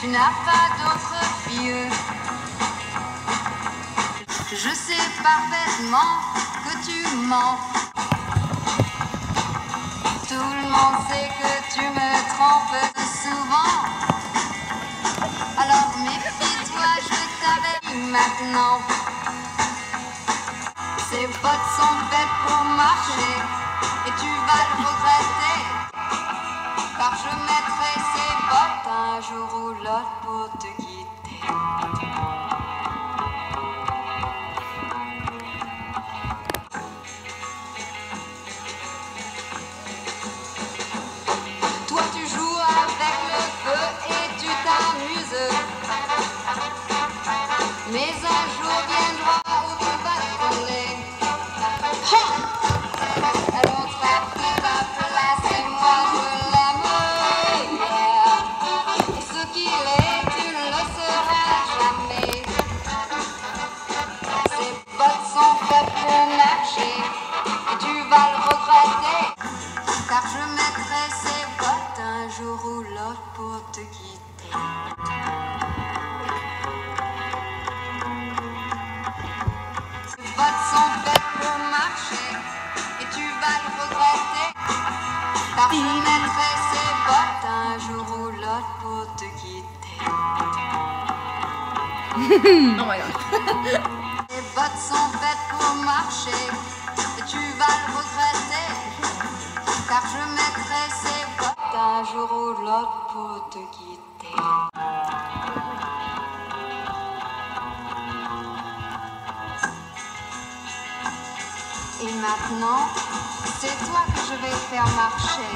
tu n'as pas d'autre vieux. Je sais parfaitement que tu mens. Tout le monde sait que tu me trompes souvent. Alors méfie-toi, je t'avais maintenant. Ces bottes sont faites pour marcher et tu vas le regretter. Jour ou l'autre pour te quitter. Toi tu joues avec le feu et tu t'amuses. Mais un jour ou l'autre pour te quitter. Ces bottes sont faites pour marcher et tu vas le regretter. Car je mettrai ces bottes un jour ou l'autre pour te quitter. Oh my god. Les bottes sont faites pour marcher un jour ou l'autre pour te quitter. Et maintenant, c'est toi que je vais faire marcher.